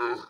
Mm-hmm.